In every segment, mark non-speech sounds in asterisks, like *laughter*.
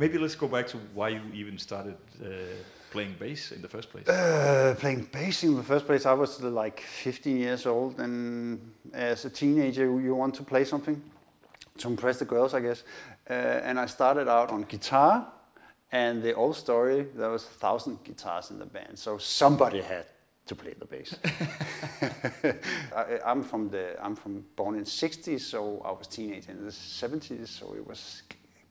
Maybe let's go back to why you even started uh, playing bass in the first place. Uh, playing bass in the first place, I was uh, like 15 years old, and as a teenager, you want to play something to impress the girls, I guess. Uh, and I started out on guitar, and the old story, there was a thousand guitars in the band, so somebody had to play the bass. *laughs* I, I'm from the, I'm from born in 60s, so I was teenager in the 70s, so it was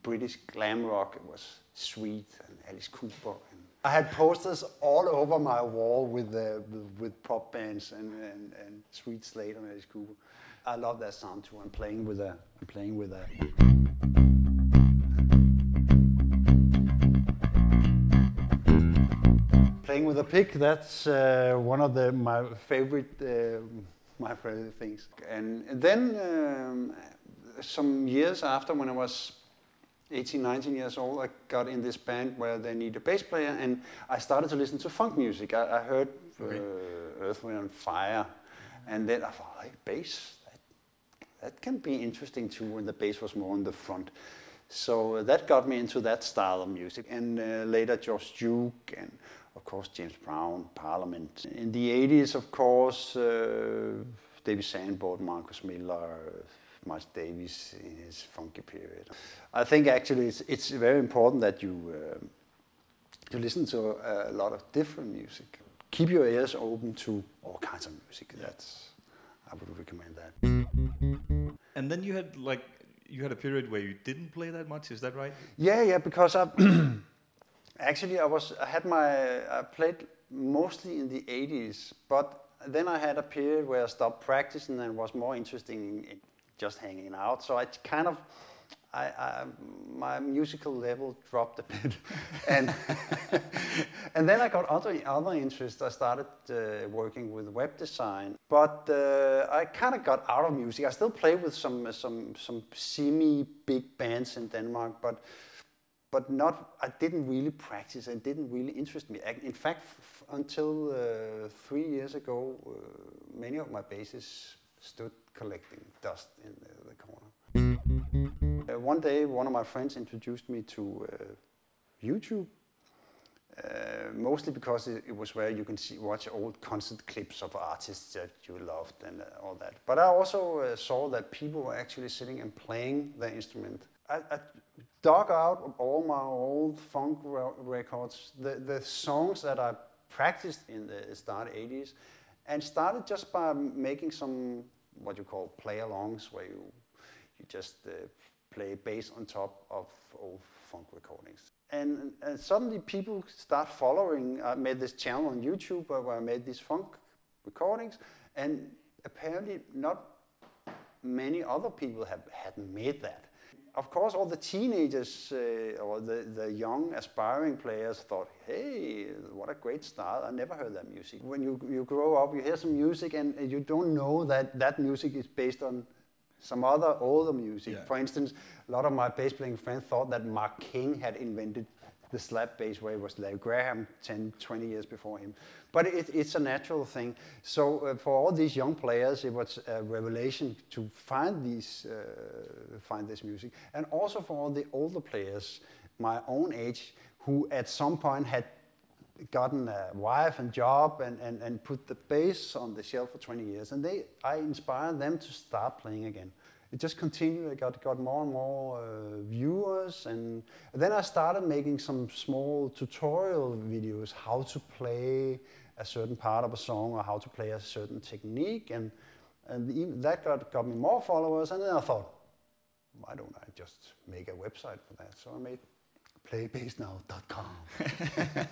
British glam rock, it was Sweet and Alice Cooper. And I had posters all over my wall with, uh, with, pop bands and, and, and Sweet Slade and Alice Cooper. I love that sound too. I'm playing with a, I'm playing with a. Playing with a pick, that's uh, one of the, my favorite, uh, my favorite things. And, and then um, some years after, when I was 18, 19 years old, I got in this band where they need a bass player, and I started to listen to funk music. I, I heard uh, Earth, Wind and Fire, and then I thought, hey, bass, that, that can be interesting too, when the bass was more on the front. So that got me into that style of music, and uh, later George Duke, and of course James Brown, Parliament. In the 80s, of course, uh, Davy Sanborn, Marcus Miller, Miles Davis in his funky period. I think actually it's, it's very important that you, uh, you listen to a lot of different music. Keep your ears open to all kinds of music. That's, I would recommend that. And then you had like you had a period where you didn't play that much. Is that right? Yeah, yeah, because I *clears throat* actually I was I had my I played mostly in the 80s, but then I had a period where I stopped practicing and was more interested in, in just hanging out. So I kind of I, I, my musical level dropped a bit, *laughs* and *laughs* and then I got other other interests. I started uh, working with web design, but uh, I kind of got out of music. I still play with some some some semi big bands in Denmark, but but not. I didn't really practice. It didn't really interest me. In fact, until uh, three years ago, uh, many of my basses stood collecting dust in the, the corner. Uh, one day, one of my friends introduced me to uh, YouTube, uh, mostly because it, it, was where you can see, watch old concert clips of artists that you loved and uh, all that. But I also uh, saw that people were actually sitting and playing their instrument. I, I dug out all my old funk records, the, the songs that I practiced in the start 80s, and started just by making some what you call play-alongs, where you you just uh, play bass on top of old funk recordings. And, and, suddenly people start following. I made this channel on YouTube where I made these funk recordings, and apparently not many other people have had made that. Of course, all the teenagers uh, or the, the young aspiring players thought, hey, what a great style. I never heard that music. When you, you grow up, you hear some music and you don't know that that music is based on some other older music. Yeah. For instance, a lot of my bass playing friends thought that Mark King had invented the slap bass where it was Larry Graham 10, 20 years before him. But it, it's a natural thing. So uh, for all these young players, it was a revelation to find these, uh, find this music. And also for all the older players, my own age, who at some point had gotten a wife and job and, and, and put the bass on the shelf for 20 years. And they, I inspired them to start playing again. It just continued. I got, got more and more uh, viewers. And then I started making some small tutorial videos, how to play a certain part of a song or how to play a certain technique. And, and that got, got me more followers. And then I thought, why don't I just make a website for that? So I made playbassnow.com.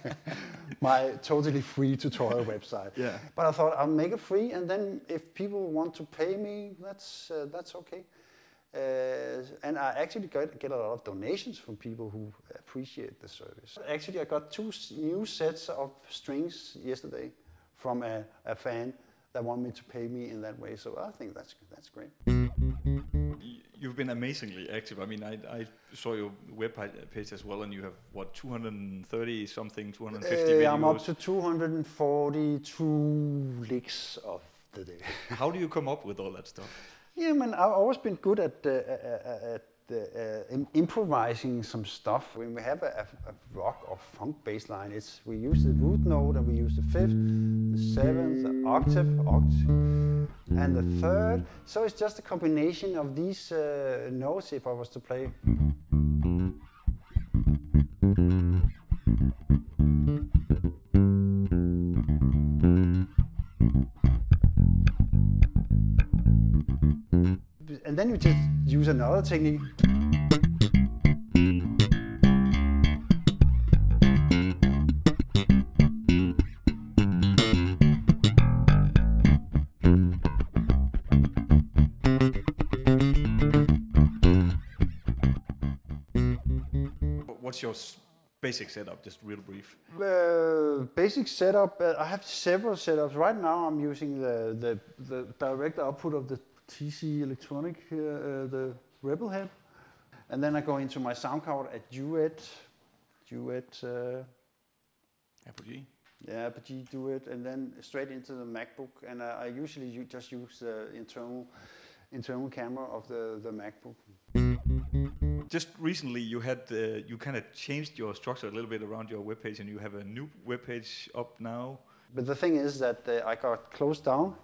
*laughs* My totally free tutorial website. Yeah. But I thought I'll make it free, and then if people want to pay me, that's uh, that's okay. Uh, and I actually get, get a lot of donations from people who appreciate the service. Actually, I got two new sets of strings yesterday from a, a fan that want me to pay me in that way. So I think that's that's great you've been amazingly active. I mean, I, I saw your web page as well, and you have what 230 something, 250 uh, videos. I'm up to 242 licks of the day. How do you come up with all that stuff? *laughs* Yeah, man, I've always been good at uh, at uh, im- improvising some stuff. When we have a, a, rock or funk bass line, it's we use the root note and we use the fifth, the seventh, the octave, octave, and the third. So it's just a combination of these uh, notes. If I was to play. Use another technique. What's your basic setup? Just real brief. Uh, basic setup. Uh, I have several setups. Right now, I'm using the the, the direct output of the TC Electronic, uh, uh, the Rebel head, and then I go into my sound card at Duet, Duet, uh, Apogee. yeah, Apogee Duet, and then straight into the MacBook. And uh, I usually just use the internal internal camera of the the MacBook. Just recently, you had uh, you kind of changed your structure a little bit around your webpage, and you have a new webpage up now. But the thing is that uh, I got closed down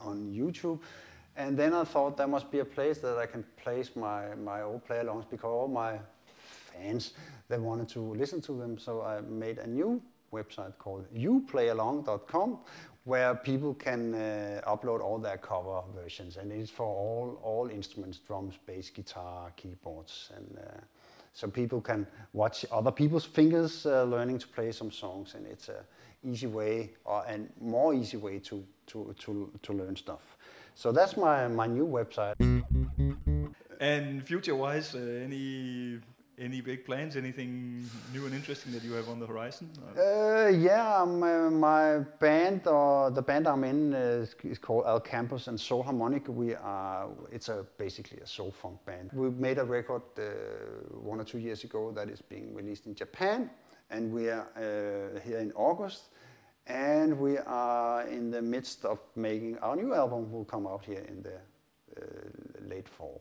on YouTube, and then I thought there must be a place that I can place my, my old play-alongs because all my fans they wanted to listen to them. So I made a new website called youplayalong.com where people can uh, upload all their cover versions, and it's for all all instruments: drums, bass, guitar, keyboards, and. Uh, so people can watch other people's fingers uh, learning to play some songs, and it's a easy way or and more easy way to to to, to learn stuff. So that's my my new website. And future-wise, uh, any any big plans? Anything new and interesting that you have on the horizon? Uh, yeah, um, uh, my band or the band I'm in uh, is, is called Al Campus and Soul Harmonic. We are it's a basically a soul funk band. We made a record uh, one or two years ago that is being released in Japan, and we are uh, here in August. And we are in the midst of making our new album. Will come out here in the uh, late fall.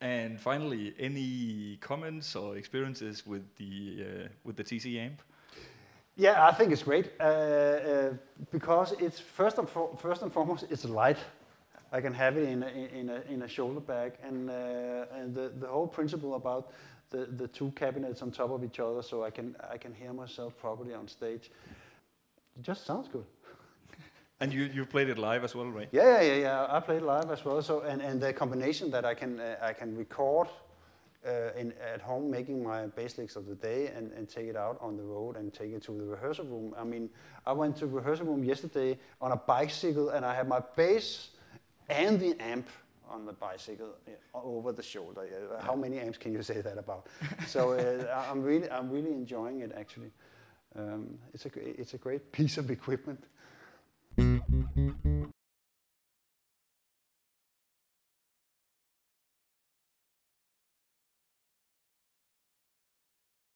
And finally, any comments or experiences with the uh, with the TC amp? Yeah, I think it's great uh, uh, because it's first and first and foremost it's light. I can have it in a, in a, in a shoulder bag, and uh, and the, the whole principle about the, the two cabinets on top of each other, so I can I can hear myself properly on stage. It just sounds good. *laughs* And you you played it live as well, right? Yeah, yeah, yeah, yeah. I played live as well. So and, and the combination that I can uh, I can record uh, in at home making my bass licks of the day and, and take it out on the road and take it to the rehearsal room. I mean, I went to rehearsal room yesterday on a bicycle and I had my bass and the amp on the bicycle over the shoulder. How many amps can you say that about? so uh, I'm really I'm really enjoying it actually. Um, it's a it's a great piece of equipment.